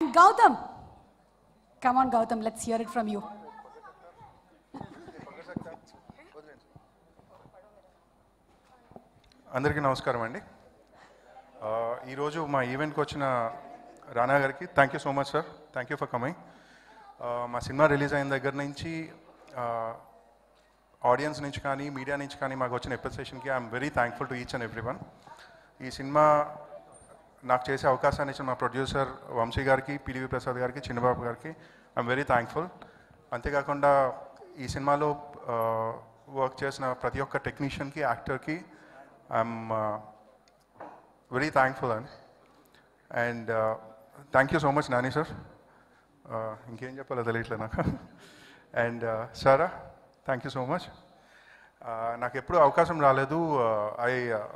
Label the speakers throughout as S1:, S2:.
S1: Gautam. Come on, Gautam, let's hear it from you.
S2: అందరికీ నమస్కారం అండి ఈరోజు మా ఈవెంట్కి వచ్చిన రానా గారికి thank you so much sir thank you for coming మా సినిమా రిలీజ్ అయిన దగ్గర నుంచి ఆడియన్స్ నుంచి కానీ మీడియా నుంచి కానీ మాకు వచ్చిన ఎప్రిసియేషన్కి I'm very thankful to each and every one ఈ సినిమా నాకు చేసే అవకాశాన్ని ఇచ్చిన మా ప్రొడ్యూసర్ వంశీ గారికి పిలివి ప్రసాద్ గారికి చిన్నబాబు గారికి ఐఎమ్ వెరీ థ్యాంక్ఫుల్ అంతేకాకుండా ఈ సినిమాలో వర్క్ చేసిన ప్రతి ఒక్క టెక్నీషియన్కి యాక్టర్కి ఐఎమ్ వెరీ థ్యాంక్ఫుల్ అని. And thank you so much Nani sir ఇంకేం చెప్పాలో తెలియట్లేదు నాకు. And Sara thank you so much నాకు ఎప్పుడూ అవకాశం రాలేదు. I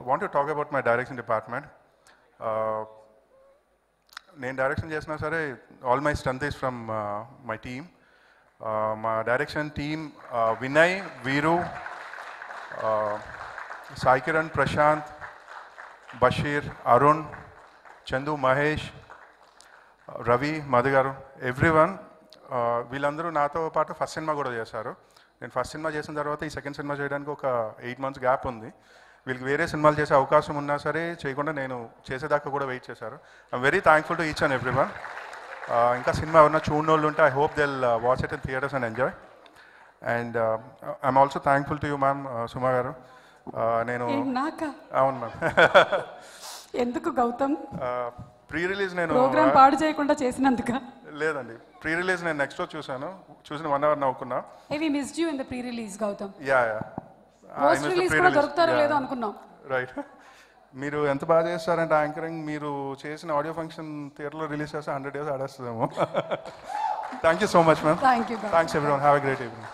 S2: want talk about my direction department నేను డైరెక్షన్ చేసినా సరే all my strength is from my team మా డైరెక్షన్ టీమ్ వినయ్ వీరు సాయి కిరణ్ ప్రశాంత్ బషీర్ అరుణ్ చందు మహేష్ రవి మధు గారు వీళ్ళందరూ నాతో పాటు ఫస్ట్ సినిమా కూడా చేశారు. నేను ఫస్ట్ సినిమా చేసిన తర్వాత ఈ సెకండ్ సినిమా చేయడానికి ఒక ఎయిట్ మంత్స్ గ్యాప్ ఉంది. వీళ్ళకి వేరే సినిమాలు చేసే అవకాశం ఉన్నా సరే చేయకుండా నేను చేసేదాకా కూడా వెయిట్ చేశారు. I'm very thankful to each and every one ఇంకా సినిమా ఎవరన్నా చూడనోళ్ళు ఉంటే I hope they'll watch it in theatres and enjoy and I'm also thankful to you ma'am Suma garu. Uh, నేను అవును మ్యామ్
S1: ఎందుకు గౌతమ్?
S2: ప్రీ రిలీజ్ నేను
S1: program పాడు చేయకుండా చేసినందుక?
S2: లేదండి. ప్రీ రిలీజ్ నేను నెక్స్ట్ రోజు చూశాను. చూసిన one hour నవ్వుకున్నా.
S1: Heavy missed you in the pre release Gautam.
S2: Yeah yeah
S1: post release కూడా దొరుకుతారో లేదో అనుకున్నాం.
S2: రైట్ మీరు ఎంత బాగా చేస్తారంటే యాంకరింగ్ మీరు చేసిన ఆడియో ఫంక్షన్ థియేటర్లో రిలీజ్ చేస్తే hundred days ఆడేస్తుందేమో. Thank you so much ma'am
S1: thank you
S2: thanks every one have a great evening